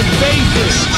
the basis.